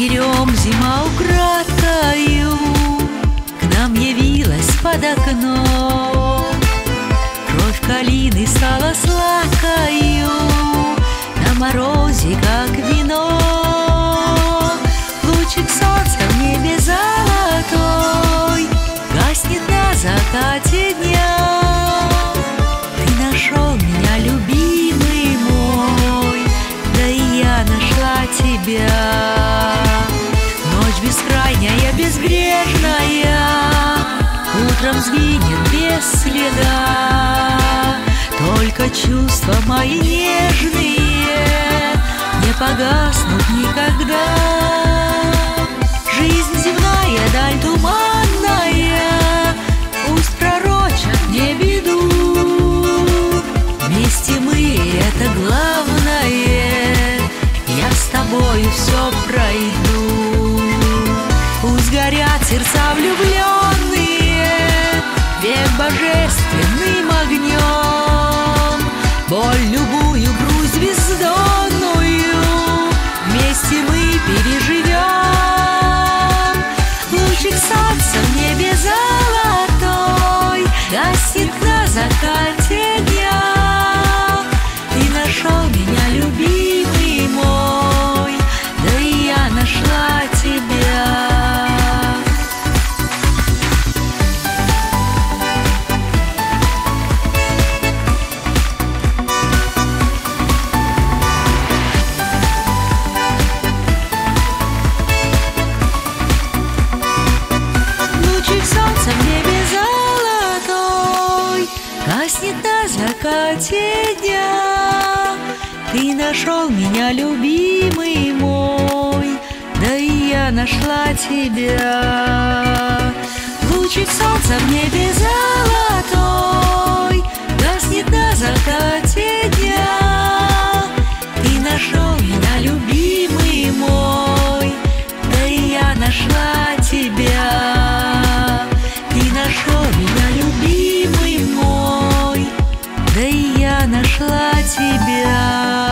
Снегирем зима украдкою К нам явилась под окно. Кровь калины стала сладкою На морозе, как вино. Лучик солнца в небе золотой Гаснет на закате дня. Ты нашел меня, любимый мой Да и я нашла тебя бескрайняя, безбрежная. Утром сгинет без следа. Только чувства мои нежные Не погаснут никогда. Жизнь земная, даль туманная Пусть пророчат мне беду. Вместе мы, это главное. Я с тобою все пройду сердца влюбленные Век божественным огнем. Боль любую, грусть Гаснет на закате дня. Ты нашел меня, любимый мой Да и я нашла тебя. Лучик солнца в небе золотой Да и я нашла тебя.